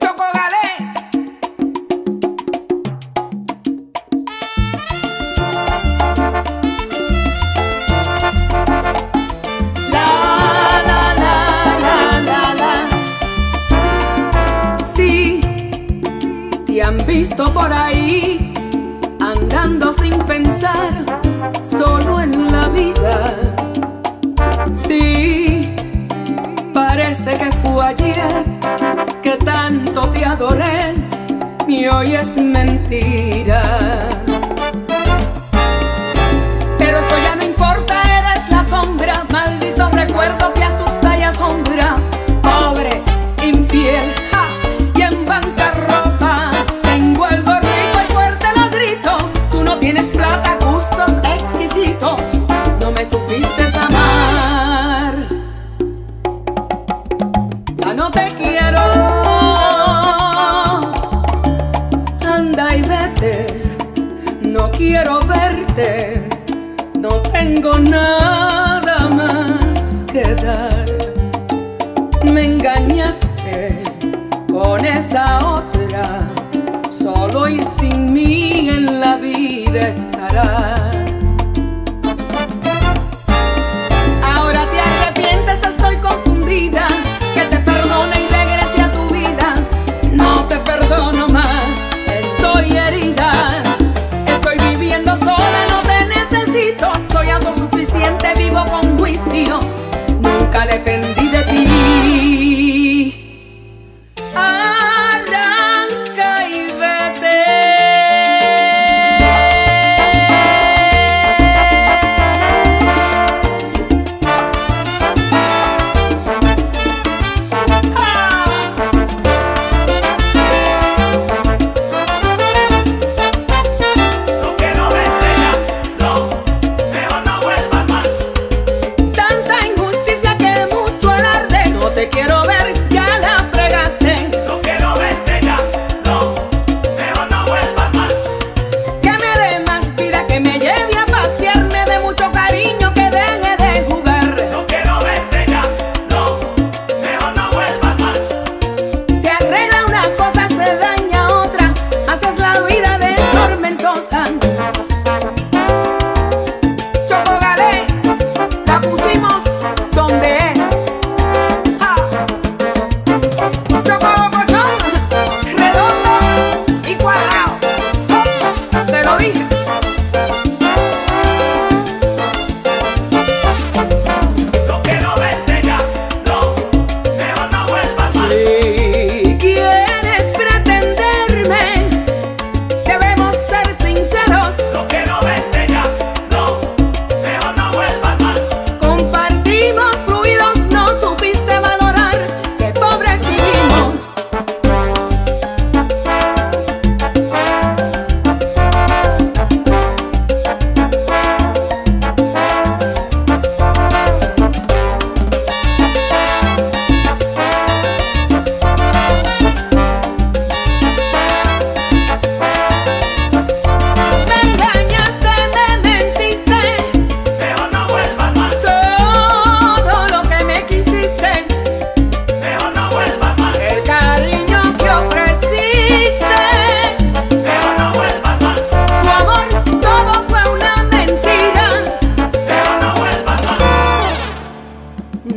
Chocó galé, la. Si te han visto por ahí. hoy es mentira. quiero verte, no tengo nada más que dar. Me engañaste con esa otra, solo y sin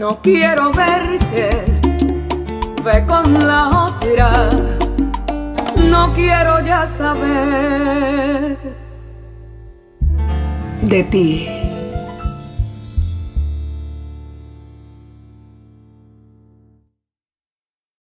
No quiero verte, ve con la otra. No quiero ya saber de ti.